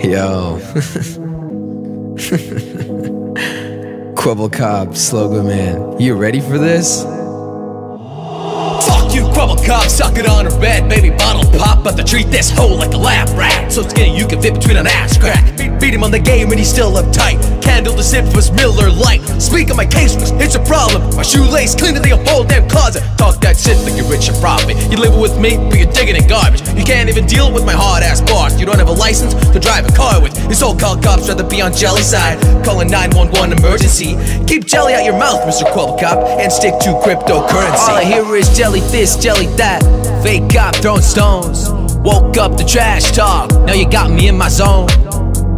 Yo. Kwebbelkop, Slogan Man, you ready for this? Fuck you, Quibble Cop, suck it on her bed, baby bottle pop, but to treat this hoe like a lap rat. So skinny you can fit between an ass crack. Beat, beat him on the game and he's still uptight. Candle the sip was Miller Lite. Speak of my case, it's a problem. My shoelace cleaner than your whole damn closet. Talk that shit like you're rich and profit. You living with me, but you're digging in garbage. You can't even deal with my hard ass boss. You don't have a license to drive a car with. Your so-called cops rather be on jelly side. Calling 911 emergency. Keep jelly out your mouth, Mr. Kwebbelkop, and stick to cryptocurrency. All I hear is jelly this, jelly that. Fake cop throwing stones. Woke up the trash talk. Now you got me in my zone.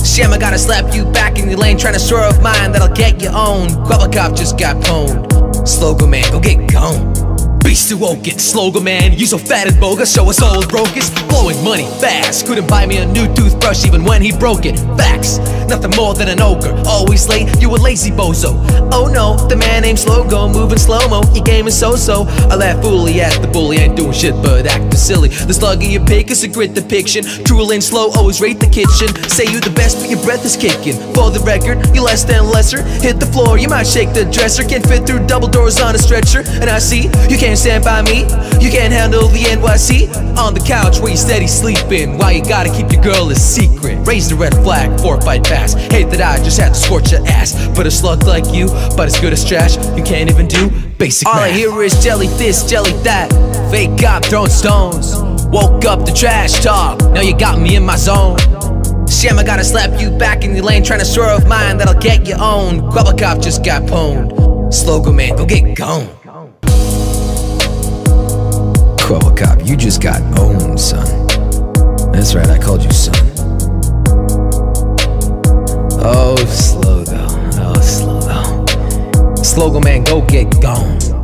Sham, I gotta slap you back in your lane, trying to swerve mine that'll get your own. Kwebbelkop just got pwned. Slogoman, go get gone. Beast won't get Slogoman. You so fat and bogus, show us old brokers. Blowing money fast. Couldn't buy me a new toothbrush even when he broke it. Facts, nothing more than an ogre Always late, you a lazy bozo. Oh no, the man named Slogo Moving slow-mo, your game is so-so. I laugh foolly at the bully. Ain't doing shit but acting silly. The slug in your pick is a grit depiction. And slow, always rate the kitchen. Say you the best but your breath is kicking. For the record, you less than lesser. Hit the floor, you might shake the dresser. Can't fit through double doors on a stretcher. And I see, you can't stand by me? You can't handle the NYC On the couch where you steady sleeping. Why you gotta keep your girl a secret? Raise the red flag for fight pass Hate that I just had to scorch your ass. But a slug like you, but as good as trash You can't even do basic All I hear is jelly this, jelly that. Fake cop throwing stones. Woke up the trash talk. Now you got me in my zone. Sham, I gotta slap you back in your lane Trying to swerve mine, that'll get your own. Kwebbelkop just got pwned. Slogoman, go get gone Cop, you just got owned, son. That's right, I called you son. Oh, slow though. Oh, slow though. Slogoman, go get gone.